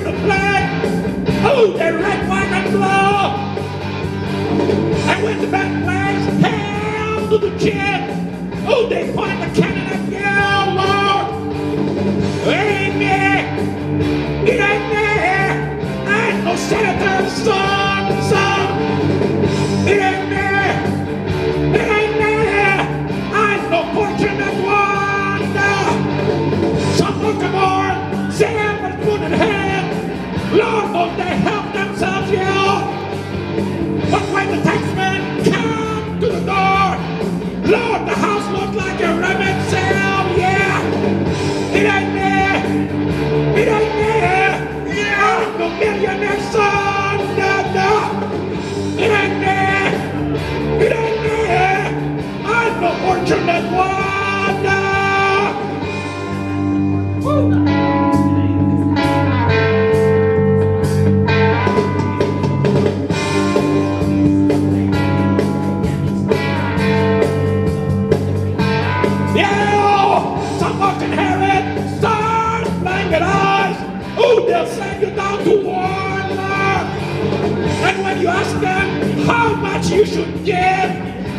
to play. Oh, the red, white, and blue. And when the band plays, hail to the chief. Oh, they point the cannon at you, Lord. Me. It ain't me. I ain't no senator, son, Lord, don't they help themselves, yeah. But when the taxman come to the door, Lord, the house looked like a rummage sale, yeah. It ain't me. It ain't me. Yeah. I'm no millionaire son, no, no. It ain't me. It ain't me. I'm no fortunate one, to one mark. And when you ask them how much you should give,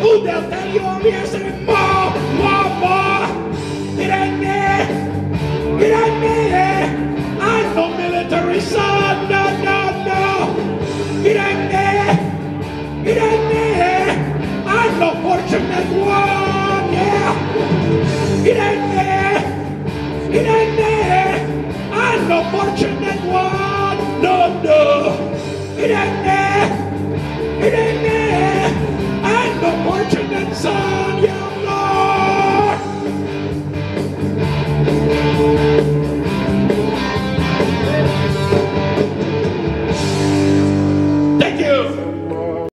oh, they'll tell you only answer more, more, more. It ain't me. It ain't me. I'm no military son. No, no, no. It ain't me. It ain't me. I'm no fortunate one. Yeah. It ain't me. It ain't me. I'm no fortunate me. I'm no fortunate son.